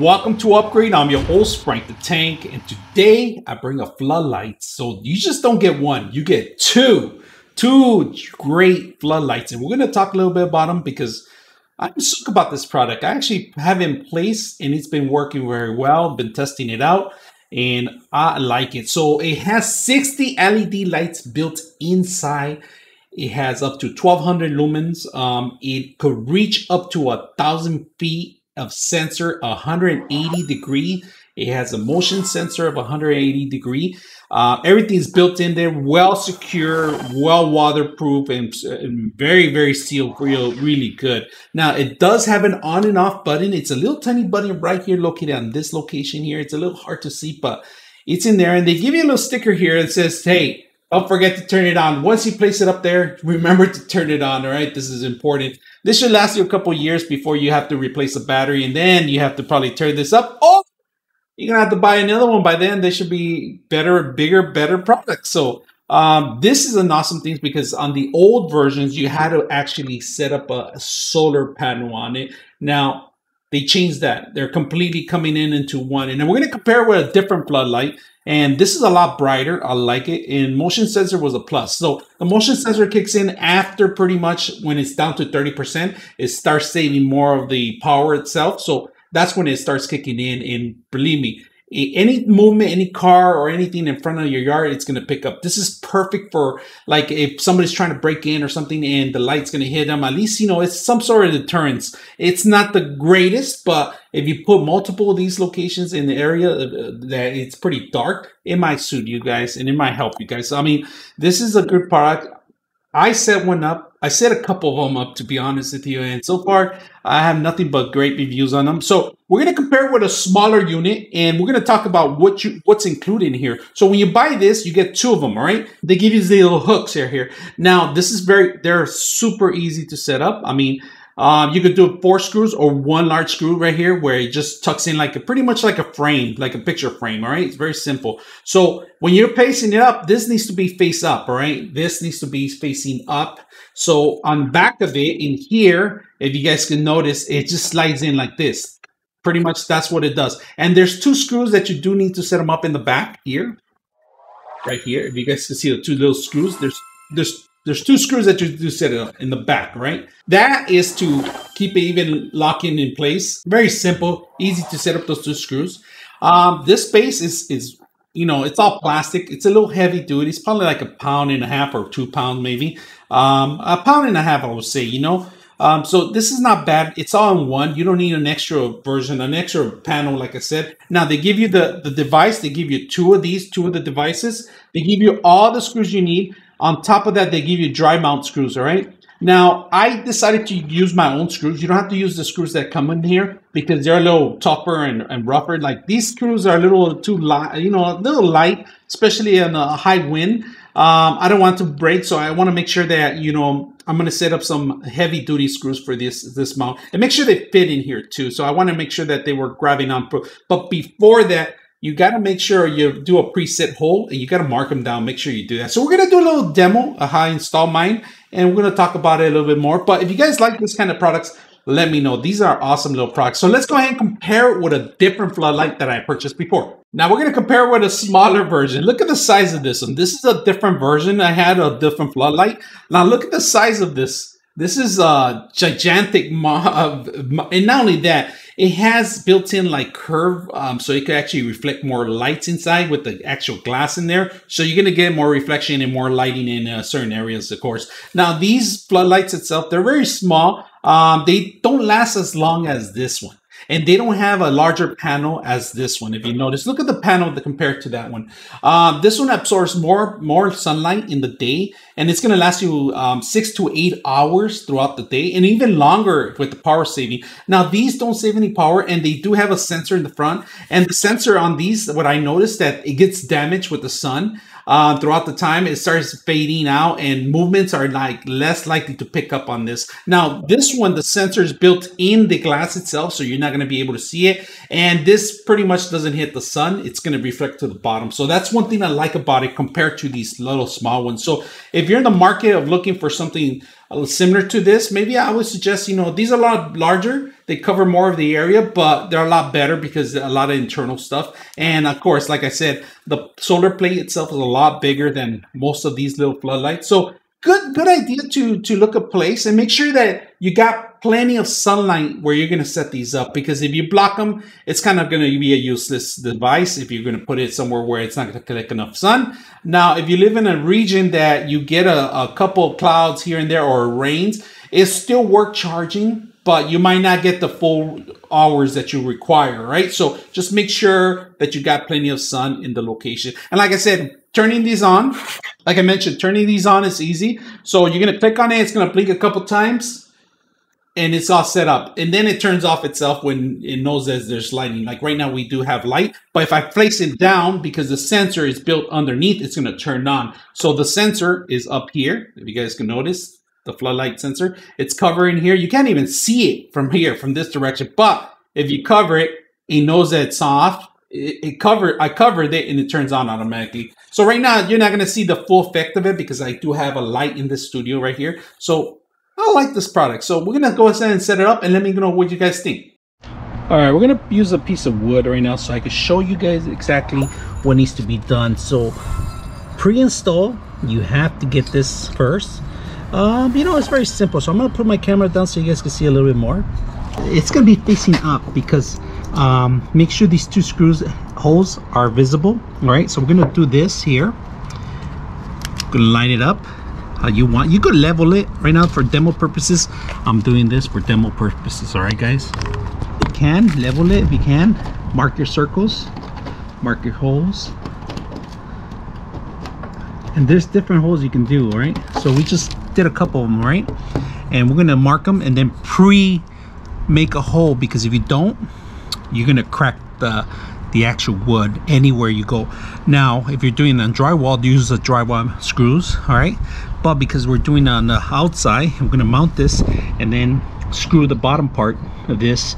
Welcome to Upgrade. I'm your host, Frank the Tank, and today I bring a floodlight. So you just don't get one, you get two. Two great floodlights. And we're going to talk a little bit about them because I'm shook about this product. I actually have in place and it's been working very well. Been testing it out and I like it. So it has 60 LED lights built inside. It has up to 1200 lumens. Um, it could reach up to a thousand feet of sensor 180 degree. It has a motion sensor of 180 degree. Uh, everything's built in there, well secure, well waterproof, and, and, very, very sealed, real, really good. Now, it does have an on and off button. It's a little tiny button right here located on this location here. It's a little hard to see, but it's in there. And they give you a little sticker here that says, hey, don't forget to turn it on. Once you place it up there, remember to turn it on, all right? This is important. This should last you a couple years before you have to replace the battery, and then you have to probably turn this up. Oh, you're gonna have to buy another one by then. They should be better, bigger, better products. So um, this is an awesome thing because on the old versions, you had to actually set up a, solar panel on it. Now they changed that. They're completely coming in into one. And we're to compare with a different floodlight. And this is a lot brighter. I like it. And motion sensor was a plus. So the motion sensor kicks in after pretty much when it's down to 30%, it starts saving more of the power itself. So that's when it starts kicking in. And believe me, any movement, any car or anything in front of your yard, it's going to pick up. This is perfect for like if somebody's trying to break in or something and the light's going to hit them. At least, you know, it's some sort of deterrence. It's not the greatest, but if you put multiple of these locations in the area uh, that it's pretty dark, it might suit you guys and it might help you guys. I mean, this is a good product. I set one up. I set a couple of them up to be honest with you, and so far I have nothing but great reviews on them. So we're gonna compare it with a smaller unit, and we're gonna talk about what you what's included in here. So when you buy this, you get two of them. All right, they give you these little hooks here. Here now, this is very they're super easy to set up. I mean, um, you could do four screws or one large screw right here where it just tucks in like a pretty much like a frame, like a picture frame. All right. It's very simple. So when you're pacing it up, this needs to be face up. All right. This needs to be facing up. So on back of it in here, if you guys can notice, it just slides in like this. Pretty much that's what it does. And there's two screws that you do need to set them up in the back here. Right here. If you guys can see the two little screws, there's there's there's two screws that you do set up in the back, right? That is to keep it even locking in place. Very simple, easy to set up those two screws. Um, this base is, is, you know, it's all plastic. It's a little heavy duty. It's probably like a pound and a half or two pounds maybe. Um, a pound and a half, I would say, you know. Um, so this is not bad. It's all in one. You don't need an extra version, an extra panel, like I said. Now they give you the, the device. They give you two of these, two of the devices. They give you all the screws you need. On top of that, they give you dry mount screws, all right? Now, I decided to use my own screws. You don't have to use the screws that come in here because they're a little tougher and, and rougher. Like these screws are a little too light, you know, a little light, especially in a high wind. Um, I don't want to break, so I want to make sure that, you know, I'm going to set up some heavy duty screws for this, this mount and make sure they fit in here too. So I want to make sure that they were grabbing on. But before that, you got to make sure you do a preset hole and you got to mark them down. Make sure you do that. So we're going to do a little demo of how I install mine and we're going to talk about it a little bit more. But if you guys like this kind of products, let me know. These are awesome little products. So let's go ahead and compare it with a different floodlight that I purchased before. Now we're going to compare it with a smaller version. Look at the size of this one. This is a different version. I had a different floodlight. Now look at the size of this. This is a gigantic, uh, and not only that, it has built-in like curve, um, so it could actually reflect more lights inside with the actual glass in there. So you're gonna get more reflection and more lighting in uh, certain areas, of course. Now these floodlights itself, they're very small. Um, they don't last as long as this one and they don't have a larger panel as this one. If you notice, look at the panel compared to that one. Uh, this one absorbs more more sunlight in the day, and it's going to last you um, six to eight hours throughout the day, and even longer with the power saving. Now these don't save any power, and they do have a sensor in the front, and the sensor on these, what I noticed that it gets damaged with the sun uh, throughout the time, it starts fading out and movements are like less likely to pick up on this. Now, this one, the sensor is built in the glass itself, so you're not going to be able to see it. And this pretty much doesn't hit the sun. It's going to reflect to the bottom. So that's one thing I like about it compared to these little small ones. So if you're in the market of looking for something similar to this, maybe I would suggest, you know, these are a lot larger They cover more of the area, but they're a lot better because a lot of internal stuff. And of course, like I said, the solar plate itself is a lot bigger than most of these little floodlights. So good good idea to to look a place and make sure that you got plenty of sunlight where you're going to set these up because if you block them it's kind of going to be a useless device if you're going to put it somewhere where it's not going to collect enough sun now if you live in a region that you get a, a couple of clouds here and there or rains it's still worth charging but you might not get the full hours that you require, right? So just make sure that you got plenty of sun in the location. And like I said, turning these on, like I mentioned, turning these on is easy. So you're going to click on it. It's going to blink a couple times and it's all set up. And then it turns off itself when it knows that there's lighting. Like right now we do have light, but if I place it down because the sensor is built underneath, it's going to turn on. So the sensor is up here. If you guys can notice, the floodlight sensor. It's covering here. You can't even see it from here, from this direction. But if you cover it, it knows that it's off. It, it covered, I covered it and it turns on automatically. So right now, you're not going to see the full effect of it because I do have a light in the studio right here. So I like this product. So we're going to go ahead and set it up and let me know what you guys think. All right, we're gonna use a piece of wood right now so I can show you guys exactly what needs to be done. So pre-install, you have to get this first um, you know, it's very simple. So I'm gonna put my camera down so you guys can see a little bit more. It's gonna be facing up because um, make sure these two screws holes are visible. All right, so we're gonna do this here. Gonna line it up how you want. You could level it right now for demo purposes. I'm doing this for demo purposes. All right, guys. You can level it if you can. Mark your circles. Mark your holes and there's different holes you can do all right so we just did a couple of them, right? And we're gonna mark them and then pre make a hole because if you don't, you're gonna crack the the actual wood anywhere you go. Now, if you're doing on drywall, use the drywall screws, all right? But because we're doing on the outside, I'm gonna mount this and then screw the bottom part of this.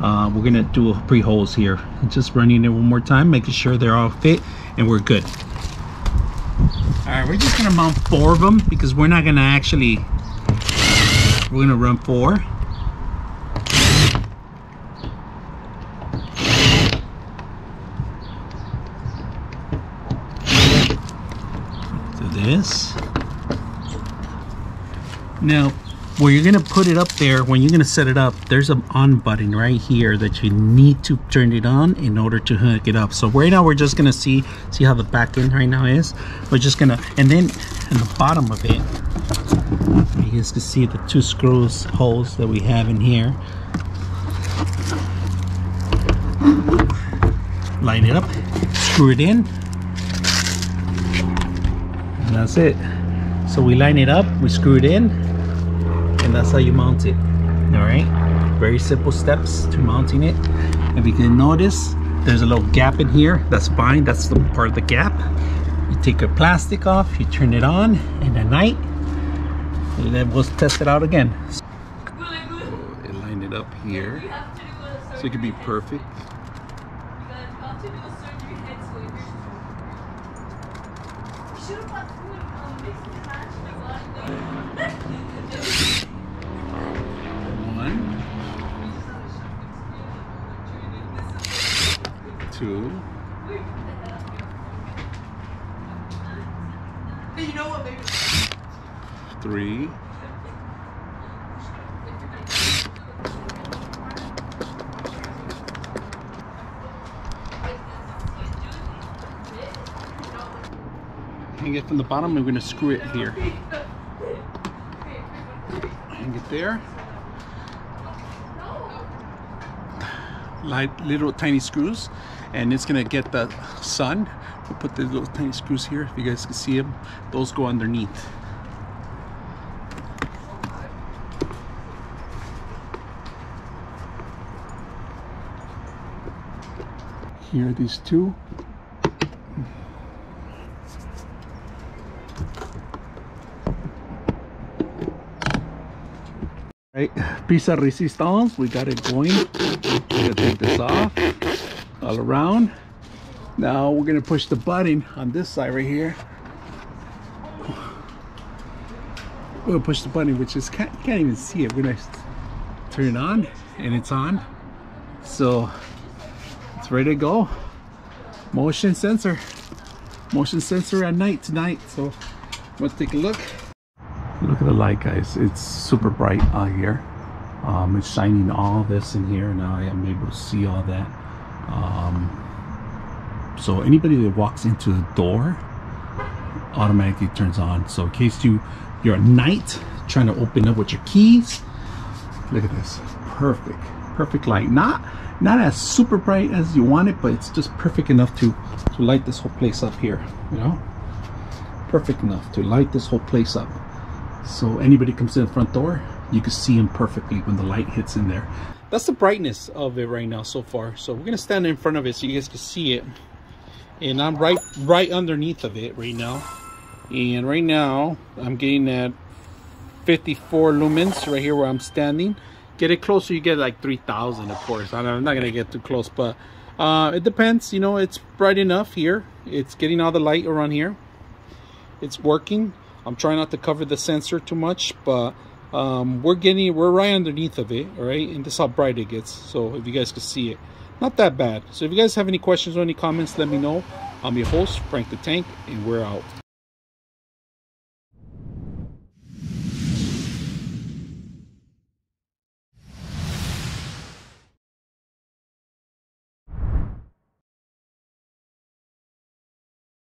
Uh, we're gonna do a pre-holes here. Just running it one more time, making sure they're all fit and we're good. All right, we're just gonna mount four of them because we're not gonna actually, we're gonna run four. Do this. Now, where you're gonna put it up there. When you're gonna set it up there's an on button right here that you need to turn it on in order to hook it up. So right now we're just gonna see see how the back end right now is. We're just gonna and then in the bottom of it you guys can see the two screws holes that we have in here. Line it up screw it in and that's it. So we line it up we screw it in and that's how you mount it. All right very simple steps to mounting it. If you can notice there's a little gap in here that's fine that's the part of the gap. You take your plastic off you turn it on and at night and then we'll test it out again. So it lined it up here. So it could be perfect two. You know what, baby? Three. Hang it from the bottom, I'm going to screw it here. Hang it there. Light, little tiny screws and it's gonna get the sun. We'll put the little tiny screws here if you guys can see them those go underneath. Here are these two. Right piece of resistance we got it going. We're gonna take this off all around. Now we're gonna push the button on this side right here. We'll push the button, which is can't, can't even see it. We're gonna turn it on and it's on. So it's ready to go. Motion sensor. Motion sensor at night tonight so let's take a look. Look at the light guys. It's super bright out here. Um, it's shining all this in here now I am able to see all that um, so anybody that walks into the door automatically turns on. So in case you you're at night trying to open up with your keys look at this. Perfect. Perfect light. Not not as super bright as you want it but it's just perfect enough to to light this whole place up here you know? Perfect enough to light this whole place up. So anybody comes in the front door you can see them perfectly when the light hits in there that's the brightness of it right now so far. So we're gonna stand in front of it so you guys can see it. And I'm right right underneath of it right now. And right now I'm getting at 54 lumens right here where I'm standing. Get it closer you get like 3000 of course. I'm not gonna get too close but uh, it depends you know it's bright enough here. It's getting all the light around here. It's working. I'm trying not to cover the sensor too much but um, we're getting we're right underneath of it all right? And this is how bright it gets so if you guys can see it. Not that bad. So if you guys have any questions or any comments let me know. I'm your host Frank the Tank and we're out